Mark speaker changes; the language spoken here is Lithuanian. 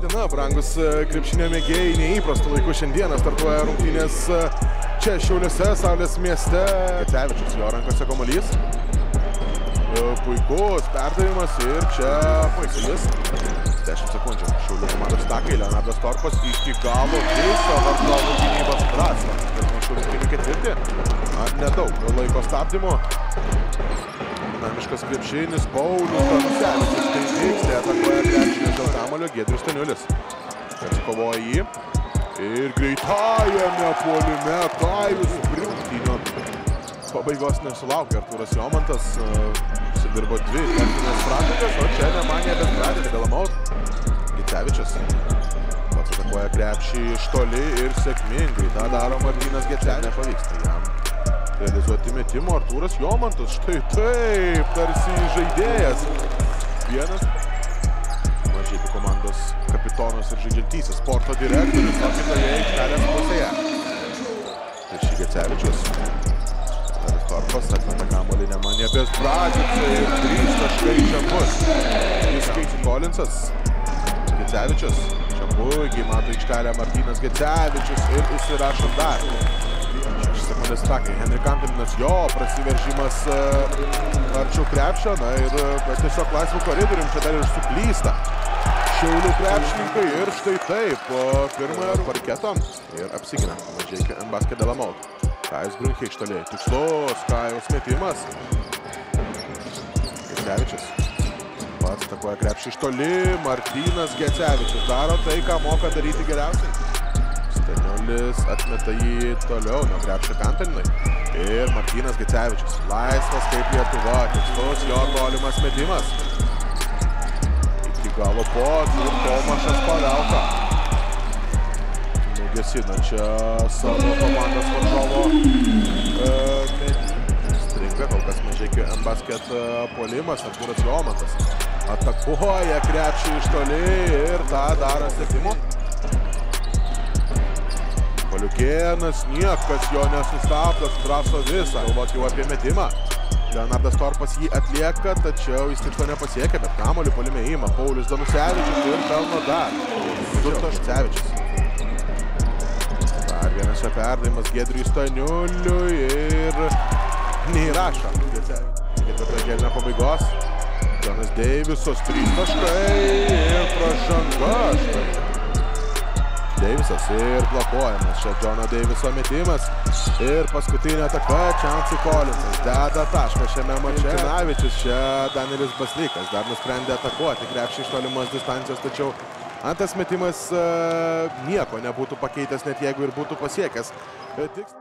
Speaker 1: Labadiena, brangus e, krepšinio mėgėjai, neįprastų laikų šiandieną startuoja rungtynės e, čia Šiauliuose, Saulės mieste. Ketevičius, jo rankose komolys. E, Puikus perdavimas ir čia Paisilis. 10 sekundžių. Šiaulių komandos takai, Leonardas Torpas iki galo viso varžovų gynybos prastą. Pirmą šių rungtynių ketvirtį. Na, nedaug laiko stabdymo. Dinamiškas krepšinis, Paulius Tanusevičius, tai vyksta, atakuoja kamulio, Giedrius Staniulis. Atsikovoja jį. Ir greitajame puolime Kajus Brinktinio. Pabaigos nesulaukė Artūras Jomantas. Sudirbo dvi techninės praktijas, o čia nemanė bet pradėti Galamaut. Gitevičius. Pats atakuoja krepšį iš toli ir sėkmingai. Ta daro Martynas Gecevičius. Nepavyksta jam realizuoti metimo. Artūras Jomantas, štai taip, tarsi žaidėjas. Vienas kapitonas ir žaidžiantysis sporto direktorius, o kitoje aikštelės pusėje. Tai šį Gecevičius. Torpas atmeta kamolį nemanėbės Brazicai ir trys taškai bus. Jis keičia Kolinsas. Gecevičius. Čia puikiai mato aikštelę Martynas Gecevičius ir įsirašo dar sekundės takai. Henrik Antoninas, jo prasiveržimas arčiau krepšio, na ir tiesiog laisvų koridorium čia dar ir suklysta. Šiaulių krepšininkai ir štai taip, pirmojo parketo ir apsigina. Mažiekia Mbaskė Delamaut. Kajus Brunke iš toliai. Tikslus, Kajus metimas. Gecevičius. Pats takoja krepšį iš toli. Martynas Gecevičius daro tai, ką moka daryti geriausiai. Staniulis atmeta jį toliau nuo krepšio Kantalinai. Ir Martynas Gecevičius. Laisvas kaip Lietuva. Tikslus jo tolimas metimas. Galo po Tomašas Pavelka. Nugesinančia savo komandos varžovo e, stringa. Kol kas mažiekių M-basket puolimas. Artūras Jomantas atakuoja krepšį iš toli ir tą daro sėkimo. Paliukėnas, niekas jo nesustabdo, sudraso visą. Galvot jau apie metimą. Leonardas Torpas jį atlieka, tačiau jis tikslo nepasiekia, bet kamolių polime įima. Paulius Danusevičius ir pelno dar. Durtas Cevičius. Dar vienas čia perdavimas Giedriui Staniuliui ir neįrašo. Ketvirto kėlinio pabaigos. Jonas Deivisas, trys taškai ir pražanga. Štai. Deivisas ir blokuojamas. Čia Džono Deiviso metimas. Ir paskutinė ataka Čiansai Kolinsas. Deda tašką šiame mače. Navičius čia Danielis Baslykas dar nusprendė atakuoti krepšį iš tolimos distancijos, tačiau antras metimas uh, nieko nebūtų pakeitęs, net jeigu ir būtų pasiekęs. Tiks...